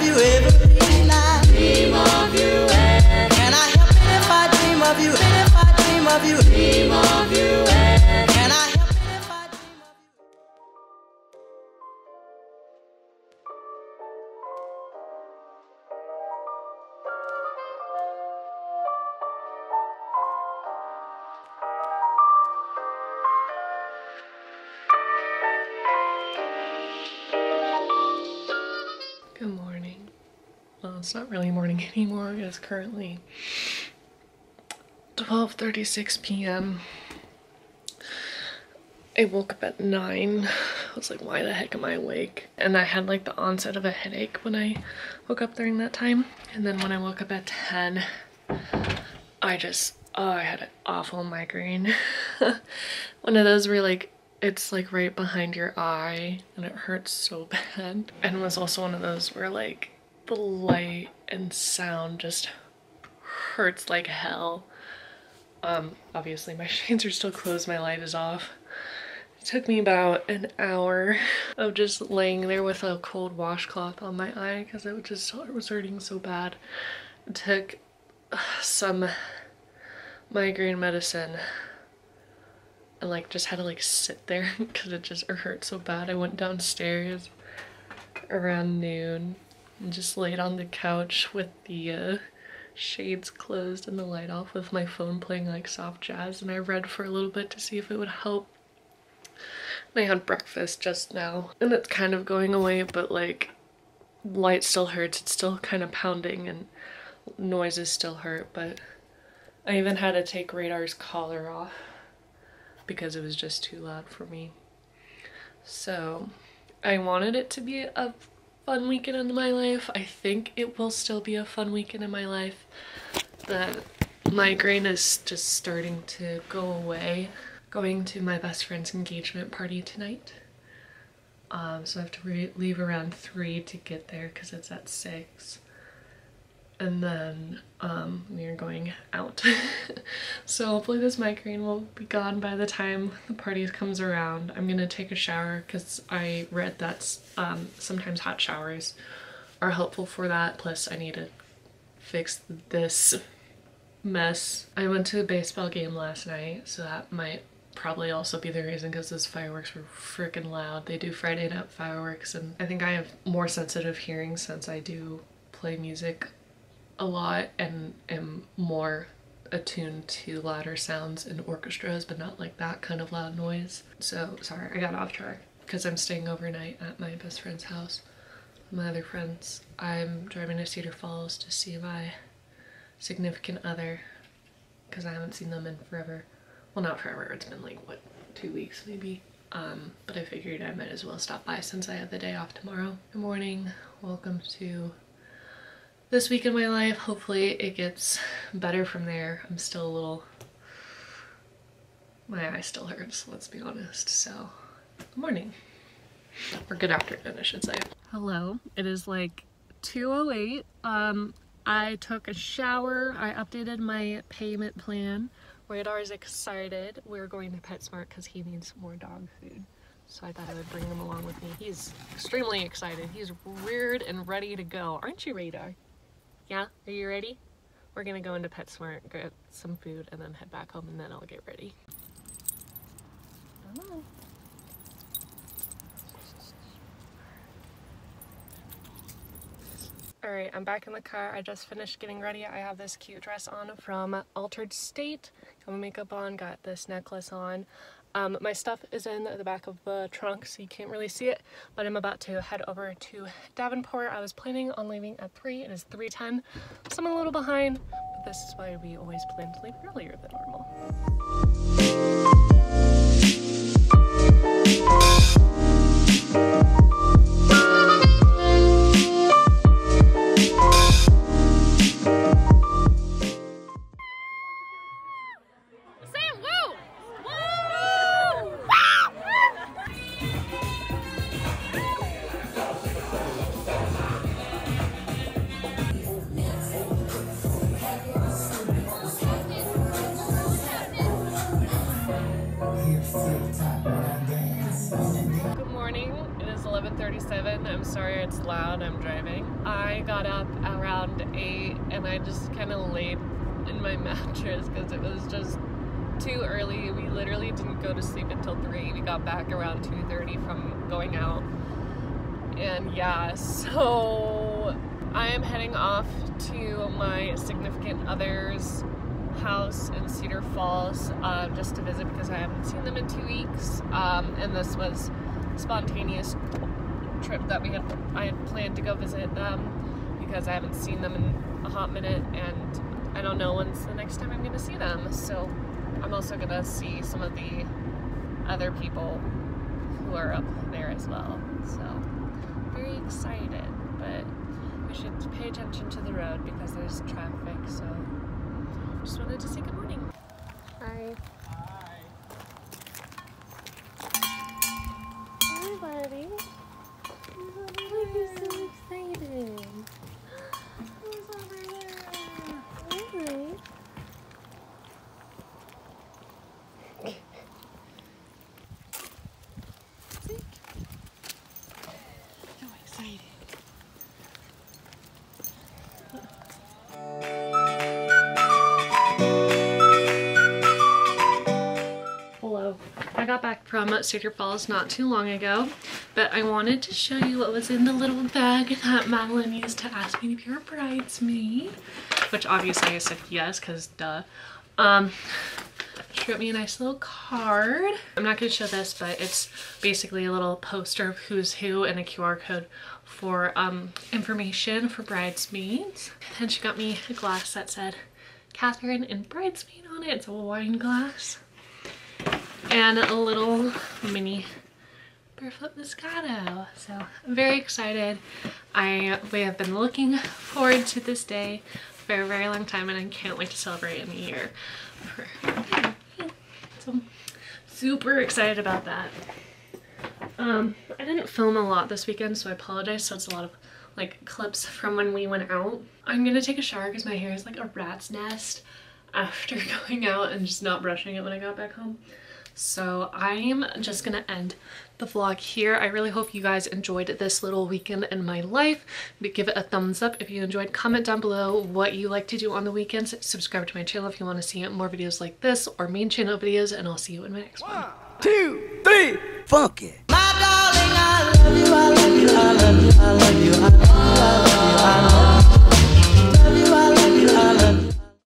of you every Good morning. Well, it's not really morning anymore. It's currently 12:36 p.m. I woke up at 9. I was like, why the heck am I awake? And I had like the onset of a headache when I woke up during that time. And then when I woke up at 10, I just, oh, I had an awful migraine. One of those where like it's like right behind your eye and it hurts so bad. And it was also one of those where like the light and sound just hurts like hell. Um, obviously my shades are still closed, my light is off. It took me about an hour of just laying there with a cold washcloth on my eye because it just it was hurting so bad. It took some migraine medicine and like just had to like sit there because it just hurt so bad. I went downstairs around noon and just laid on the couch with the uh, shades closed and the light off with my phone playing like soft jazz and I read for a little bit to see if it would help. And I had breakfast just now and it's kind of going away but like light still hurts. It's still kind of pounding and noises still hurt but I even had to take Radar's collar off because it was just too loud for me. So I wanted it to be a fun weekend in my life. I think it will still be a fun weekend in my life. The migraine is just starting to go away. Going to my best friend's engagement party tonight. Um, so I have to leave around 3 to get there because it's at 6 and then um, we are going out. so hopefully this migraine will be gone by the time the party comes around. I'm gonna take a shower because I read that um, sometimes hot showers are helpful for that. Plus I need to fix this mess. I went to a baseball game last night so that might probably also be the reason because those fireworks were freaking loud. They do Friday night fireworks and I think I have more sensitive hearing since I do play music a lot and am more attuned to louder sounds in orchestras, but not like that kind of loud noise. So sorry, I got off track because I'm staying overnight at my best friend's house. My other friends, I'm driving to Cedar Falls to see my significant other because I haven't seen them in forever. Well, not forever. It's been like what two weeks maybe. Um, but I figured I might as well stop by since I have the day off tomorrow. Good morning. Welcome to this week in my life. Hopefully it gets better from there. I'm still a little, my eye still hurts, let's be honest. So, good morning. Or good afternoon, I should say. Hello, it is like 2.08. Um, I took a shower. I updated my payment plan. Radar is excited. We're going to PetSmart because he needs more dog food. So I thought I would bring him along with me. He's extremely excited. He's reared and ready to go. Aren't you, Radar? Yeah? Are you ready? We're gonna go into PetSmart, get some food, and then head back home, and then I'll get ready. Oh. Alright, I'm back in the car. I just finished getting ready. I have this cute dress on from Altered State. Got my makeup on, got this necklace on. Um, my stuff is in the back of the trunk so you can't really see it, but I'm about to head over to Davenport. I was planning on leaving at 3. It is 3.10, so I'm a little behind, but this is why we always plan to leave earlier than normal. Sorry it's loud, I'm driving. I got up around 8 and I just kind of laid in my mattress because it was just too early. We literally didn't go to sleep until 3. We got back around 2.30 from going out. And yeah, so I am heading off to my significant other's house in Cedar Falls uh, just to visit because I haven't seen them in two weeks. Um, and this was spontaneous trip that we had I had planned to go visit them because I haven't seen them in a hot minute and I don't know when's the next time I'm gonna see them. So I'm also gonna see some of the other people who are up there as well. So very excited, but we should pay attention to the road because there's traffic. So just wanted to say good morning. Got back from Cedar Falls not too long ago, but I wanted to show you what was in the little bag that Madeline used to ask me to be her bridesmaid, which obviously I said yes, because duh. Um, she wrote me a nice little card. I'm not to show this, but it's basically a little poster of who's who and a QR code for um, information for bridesmaids. And she got me a glass that said Catherine and bridesmaid on it. It's a wine glass and a little mini barefoot moscato. So I'm very excited. I we have been looking forward to this day for a very long time and I can't wait to celebrate in the year. So I'm super excited about that. Um, I didn't film a lot this weekend so I apologize so it's a lot of like clips from when we went out. I'm gonna take a shower because my hair is like a rat's nest after going out and just not brushing it when I got back home. So I'm just gonna end the vlog here. I really hope you guys enjoyed this little weekend in my life. Give it a thumbs up if you enjoyed. Comment down below what you like to do on the weekends. Subscribe to my channel if you want to see more videos like this or main channel videos and I'll see you in my next one. two, three, funky. My darling, I love you, I love you, I love you, I love you, I love you, I love you.